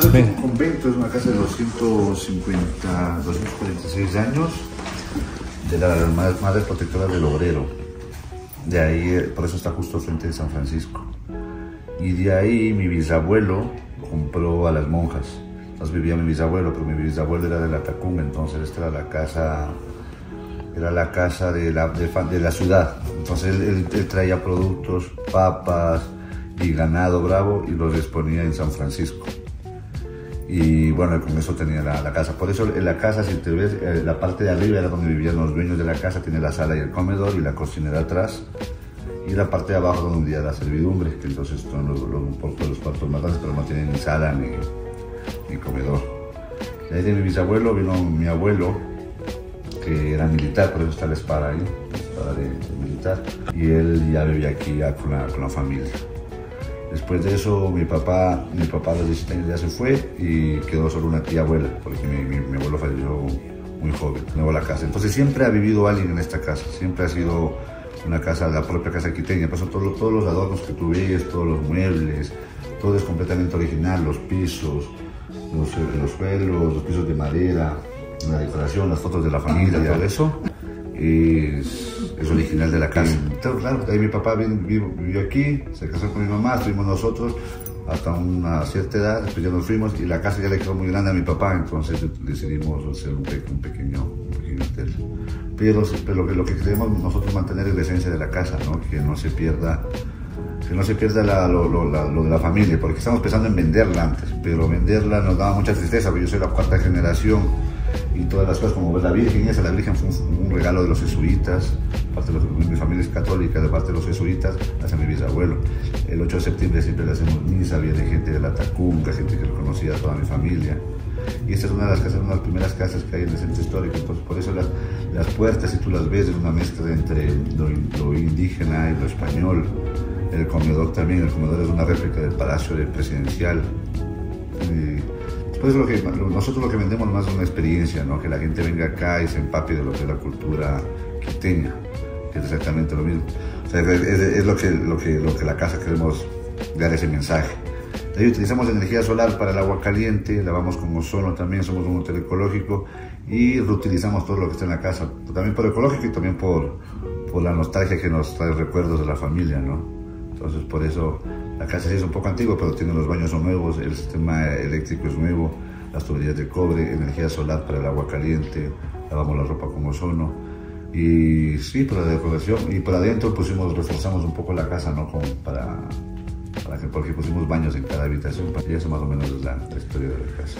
convento. Un convento es una casa de 250, 246 años de la Madre Protectora del Obrero. De ahí, eh, por eso está justo frente de San Francisco. Y de ahí mi bisabuelo compró a las monjas. Entonces vivía mi bisabuelo, pero mi bisabuelo era de la Tacunga, entonces esta era la casa, era la casa de la, de, la ciudad. Entonces él, traía productos, papas y ganado bravo y los exponía en San Francisco y bueno, con eso tenía la, casa. Por eso en la casa, si te ves, eh, la parte de arriba era donde vivían los dueños de la casa, tiene la sala y el comedor y la cocinera atrás. Y la parte de abajo donde vivía la servidumbre, que entonces son los, los, los cuartos más grandes, pero no tienen ni sala ni, comedor. De ahí de mi bisabuelo vino mi abuelo, que era militar, por eso está la espada ahí, la espada de, militar. Y él ya vivía aquí ya con, la, con la familia. Después de eso, mi papá, mi papá a los 17 años ya se fue y quedó solo una tía abuela, porque mi, abuelo falleció muy joven, nuevo la casa. Entonces siempre ha vivido alguien en esta casa, siempre ha sido una casa, la propia casa quiteña. Por eso todos, todos los adornos que tú ves, todos los muebles, todo es completamente original, los pisos, los, eh, los suelos, los pisos de madera, la decoración, las fotos de la familia, todo eso es, es original de la casa. claro, ahí mi papá vivió, vivió, aquí, se casó con mi mamá, estuvimos nosotros hasta una cierta edad, después ya nos fuimos y la casa ya le quedó muy grande a mi papá, entonces decidimos hacer un, pequeño, un hotel. Pero, pero, lo, que queremos nosotros mantener es la esencia de la casa, ¿no? que no se pierda que no se pierda lo, lo, de la familia, porque estamos pensando en venderla antes, pero venderla nos daba mucha tristeza, porque yo soy la cuarta generación y todas las cosas, como la Virgen, esa la Virgen fue un, regalo de los jesuitas, parte de mi familia es católica, de parte de los jesuitas, hace mi bisabuelo. El 8 de septiembre siempre le hacemos misa, viene gente de la Tacunga, gente que lo conocía, toda mi familia. Y esta es una de las casas, una de las primeras casas que hay en el centro histórico, entonces por eso las, las puertas, si tú las ves, es una mezcla entre lo, indígena y lo español. El comedor también, el comedor es una réplica del palacio presidencial. Pues lo que, nosotros lo que vendemos más es una experiencia, ¿no? que la gente venga acá y se empape de lo que es la cultura quiteña, que es exactamente lo mismo. O sea, es, lo, que, lo, que, lo que la casa queremos dar ese mensaje. Ahí utilizamos energía solar para el agua caliente, lavamos con ozono también, somos un hotel ecológico y reutilizamos todo lo que está en la casa, también por ecológico y también por, por la nostalgia que nos trae recuerdos de la familia, ¿no? Entonces por eso la casa sí es un poco antigua, pero tiene los baños nuevos, el sistema eléctrico es nuevo, las tuberías de cobre, energía solar para el agua caliente, lavamos la ropa con ozono. Y sí, para la decoración. Y por adentro pusimos, reforzamos un poco la casa, ¿no? para, para que, porque pusimos baños en cada habitación. Y eso más o menos es la historia de la casa.